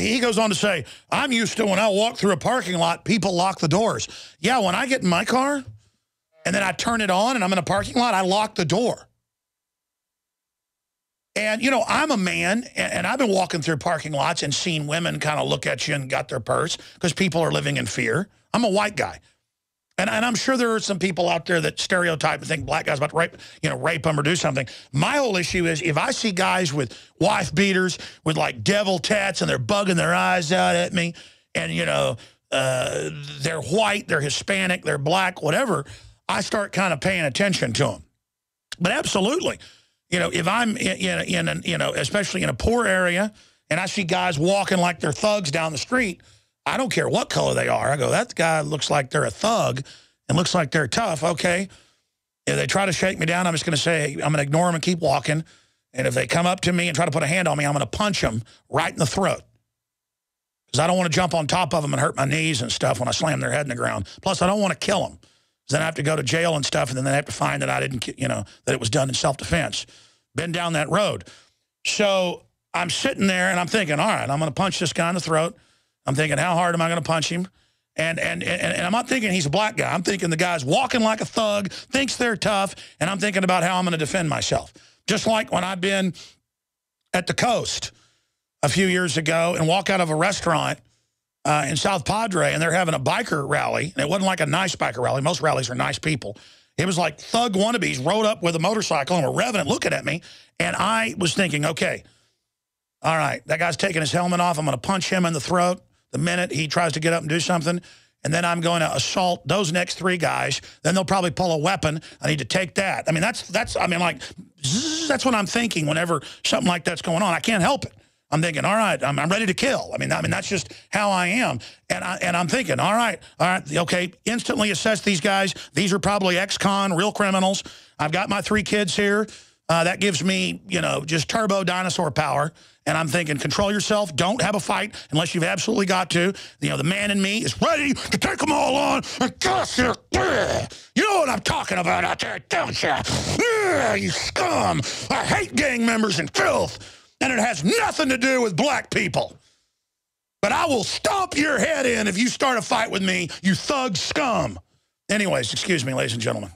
he goes on to say, I'm used to when I walk through a parking lot, people lock the doors. Yeah, when I get in my car and then I turn it on and I'm in a parking lot, I lock the door. And, you know, I'm a man, and, I've been walking through parking lots and seen women kind of look at you and got their purse because people are living in fear. I'm a white guy. And, and, I'm sure there are some people out there that stereotype and think black guys about to rape, you know, rape them or do something. My whole issue is if I see guys with wife beaters with like devil tats and they're bugging their eyes out at me and, you know, uh, they're white, they're Hispanic, they're black, whatever, I start kind of paying attention to them. But absolutely, you know, if I'm in, in, in you know, especially in a poor area and I see guys walking like they're thugs down the street – I don't care what color they are. I go, that guy looks like they're a thug and looks like they're tough. Okay. If they try to shake me down, I'm just going to say, I'm going to ignore them and keep walking. And if they come up to me and try to put a hand on me, I'm going to punch them right in the throat. Because I don't want to jump on top of them and hurt my knees and stuff when I slam their head in the ground. Plus, I don't want to kill them. Because then I have to go to jail and stuff, and then they have to find that I didn't, you know, that it was done in self-defense. Been down that road. So I'm sitting there, and I'm thinking, all right, I'm going to punch this guy in the throat. I'm thinking, how hard am I going to punch him? And, and, and, and I'm not thinking he's a black guy. I'm thinking the guy's walking like a thug, thinks they're tough, and I'm thinking about how I'm going to defend myself. Just like when I've been at the coast a few years ago and walk out of a restaurant uh, in South Padre and they're having a biker rally. And it wasn't like a nice biker rally. Most rallies are nice people. It was like thug wannabes rode up with a motorcycle and were revving looking at me. And I was thinking, okay, all right, that guy's taking his helmet off. I'm going to punch him in the throat the minute he tries to get up and do something. And then I'm going to assault those next three guys. Then they'll probably pull a weapon. I need to take that. I mean, that's, that's I mean, like, zzz, that's what I'm thinking whenever something like that's going on. I can't help it. I'm thinking, all right, I'm, I'm ready to kill. I mean, I mean, that's just how I am. And, I, and I'm thinking, all right, all right, okay, instantly assess these guys. These are probably ex-con, real criminals. I've got my three kids here. Uh, that gives me, you know, just turbo dinosaur power. And I'm thinking, control yourself. Don't have a fight unless you've absolutely got to. You know, the man in me is ready to take them all on. And gosh, you know what I'm talking about out there, don't you? You scum. I hate gang members and filth. And it has nothing to do with black people. But I will stomp your head in if you start a fight with me, you thug scum. Anyways, excuse me, ladies and gentlemen.